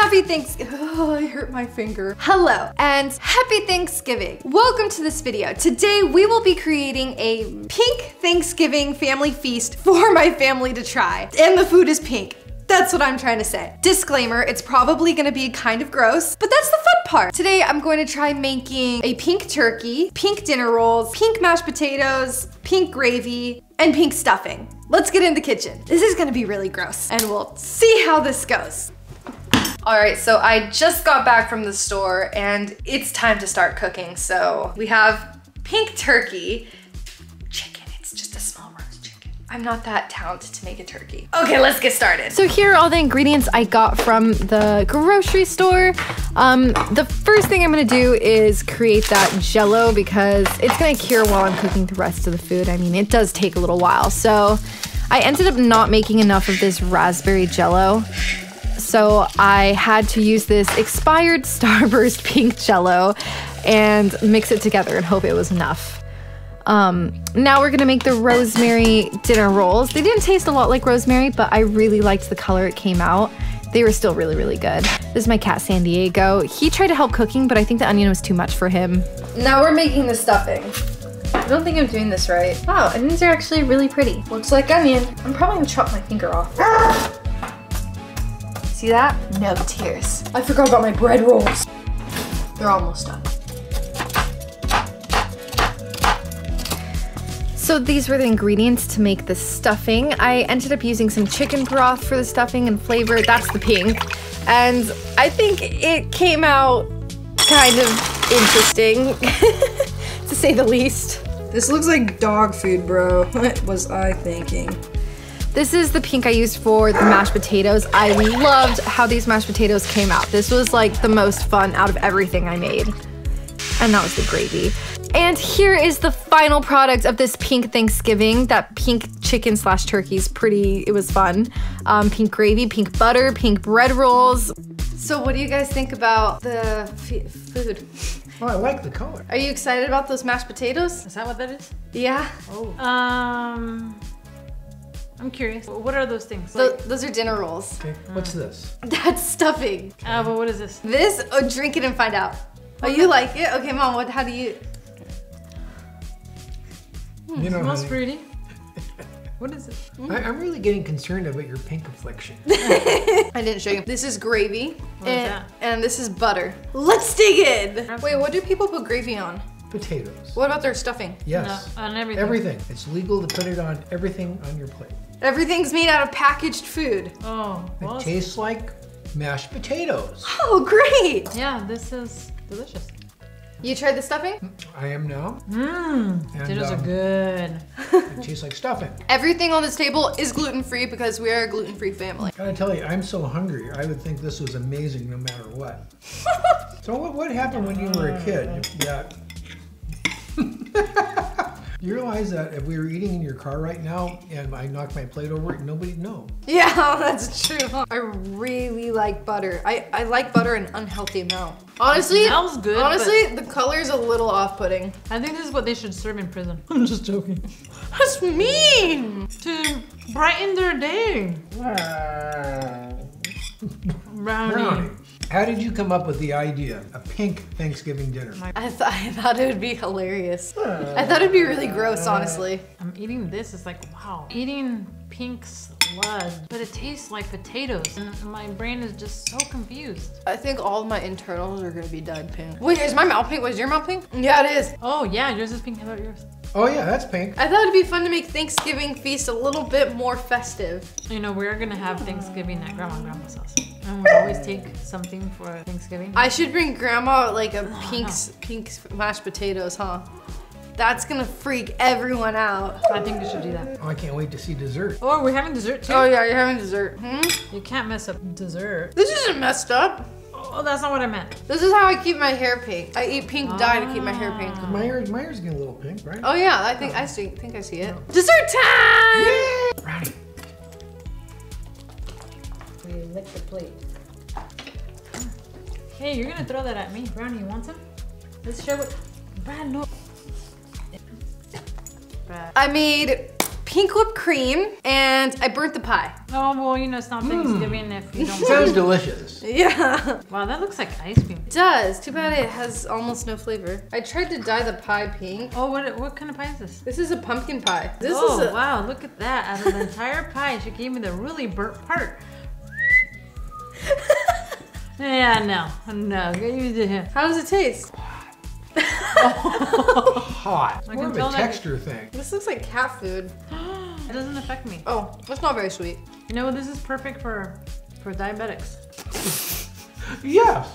happy Thanksgiving. Oh, I hurt my finger. Hello, and happy Thanksgiving. Welcome to this video. Today, we will be creating a pink Thanksgiving family feast for my family to try. And the food is pink. That's what I'm trying to say. Disclaimer, it's probably gonna be kind of gross, but that's the fun part. Today, I'm going to try making a pink turkey, pink dinner rolls, pink mashed potatoes, pink gravy, and pink stuffing. Let's get in the kitchen. This is gonna be really gross, and we'll see how this goes. All right, so I just got back from the store and it's time to start cooking. So we have pink turkey, chicken, it's just a small roast chicken. I'm not that talented to make a turkey. Okay, let's get started. So here are all the ingredients I got from the grocery store. Um, the first thing I'm gonna do is create that jello because it's gonna cure while I'm cooking the rest of the food. I mean, it does take a little while. So I ended up not making enough of this raspberry jello. So I had to use this expired Starburst pink jello and mix it together and hope it was enough. Um, now we're gonna make the rosemary dinner rolls. They didn't taste a lot like rosemary, but I really liked the color it came out. They were still really, really good. This is my cat San Diego. He tried to help cooking, but I think the onion was too much for him. Now we're making the stuffing. I don't think I'm doing this right. Wow, onions are actually really pretty. Looks like onion. I'm probably gonna chop my finger off. See that? No tears. I forgot about my bread rolls. They're almost done. So these were the ingredients to make the stuffing. I ended up using some chicken broth for the stuffing and flavor. That's the pink. And I think it came out kind of interesting, to say the least. This looks like dog food, bro. What was I thinking? This is the pink I used for the mashed potatoes. I loved how these mashed potatoes came out. This was like the most fun out of everything I made. And that was the gravy. And here is the final product of this pink Thanksgiving. That pink chicken slash turkey is pretty, it was fun. Um, pink gravy, pink butter, pink bread rolls. So what do you guys think about the f- food? Oh, I like the color. Are you excited about those mashed potatoes? Is that what that is? Yeah. Um, I'm curious. What are those things? Tho- Like, those are dinner rolls. Okay, what's this? That's stuffing. uh, but what is this? This, oh, drink it and find out. Oh, you like it? Okay, mom. What? How do you? You know, Smells honey, fruity. What is it? I, I'm really getting concerned about your pink affliction. I didn't show you. This is gravy, What is and, that? and this is butter. Let's dig in. Wait, what do people put gravy on? Potatoes. What about their stuffing? Yes. No, on everything. Everything. It's legal to put it on everything on your plate. Everything's made out of packaged food. Oh, It tastes like mashed potatoes. Oh, great! yeah, this is delicious. You tried the stuffing? I am now. Mmm, And, potatoes um, are good. It tastes like stuffing. Everything on this table is gluten free because we are a gluten free family. Gotta tell you, I'm so hungry. I would think this was amazing no matter what. so what, what happened when you were a kid? Yeah. you realize that if we were eating in your car right now and I knocked my plate over, nobody'd know. Yeah, that's true. I really like butter. I, I like butter in unhealthy amount. Honestly, smells good, Honestly, the color's a little off-putting. I think this is what they should serve in prison. I'm just joking. That's mean. To brighten their day. Brownie. Brownie, how did you come up with the idea of pink Thanksgiving dinner? I, th- I thought it would be hilarious. Uh, I thought it'd be really gross, honestly. I'm eating this. It's like, wow. Eating pink sludge, but it tastes like potatoes. And my brain is just so confused. I think all of my internals are gonna be dyed pink. Wait, is my mouth pink? Was your mouth pink? Yeah, it is. Oh, yeah, yours is pink. How about yours? Oh yeah, that's pink. I thought it'd be fun to make Thanksgiving feast a little bit more festive. You know, we're gonna have Thanksgiving at Grandma and Grandma's house. And we always take something for Thanksgiving. I should bring grandma like a pink, pink mashed potatoes, huh? That's gonna freak everyone out. I think we should do that. Oh, I can't wait to see dessert. Oh, we're having dessert too? Oh yeah, you're having dessert. Hmm? You can't mess up dessert. This isn't messed up. Oh, that's not what I meant. This is how I keep my hair pink. I eat pink dye to keep my hair pink. My hair, my hair's getting a little pink, right? Oh yeah, I think I see. Think I see it. Dessert time! Brownie. We lick the plate. Hey, you're gonna throw that at me. Brownie, you want some? Let's share what. Brad, no. Brad. I made pink whipped cream, and I burnt the pie. Oh, well, you know, it's not Thanksgiving if you don't. Sounds delicious. Yeah. wow, that looks like ice cream. It does. Too bad it has almost no flavor. I tried to dye the pie pink. Oh, what what kind of pie is this? This is a pumpkin pie. This oh, is a, wow, look at that. Out of the entire pie, she gave me the really burnt part. yeah, no, no, get used to him. How does it taste? Oh. Hot. I More can of tell a that- texture thing. This looks like cat food. It doesn't affect me. Oh, that's not very sweet. You know, this is perfect for for diabetics. Yes.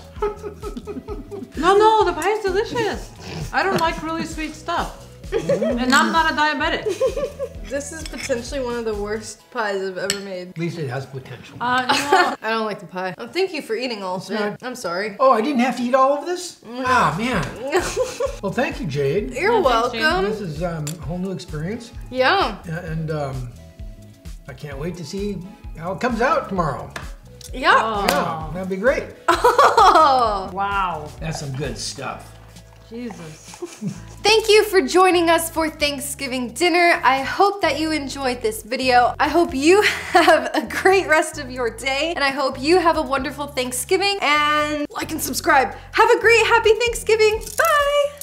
No, no, the pie is delicious. I don't like really sweet stuff. and I'm not a diabetic. This is potentially one of the worst pies I've ever made. At least it has potential. Uh, you know, I don't like the pie. Oh, thank you for eating all of it. I'm sorry. Oh, I didn't have to eat all of this? Ah, man. Well, thank you, Jade. You're Yeah, thanks, Jane. welcome. This is um, a whole new experience. Yeah. And um, I can't wait to see how it comes out tomorrow. Yeah. Yeah, that'd be great. Oh. wow, That's some good stuff. Jesus. Thank you for joining us for Thanksgiving dinner. I hope that you enjoyed this video. I hope you have a great rest of your day and I hope you have a wonderful Thanksgiving and like and subscribe. Have a great happy Thanksgiving. Bye.